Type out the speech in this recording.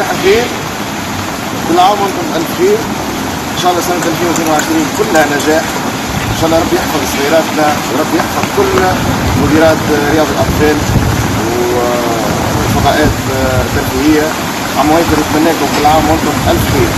صباح الخير كل عام وأنتم بألف خير. إن شاء الله سنة 2022 كلها نجاح. إن شاء الله ربي يحفظ صغيراتنا وربي يحفظ كل مديرات رياض الأطفال وفضاءات الترفيهية آه، عم هيك نتمنى لكم كل عام وأنتم بألف خير.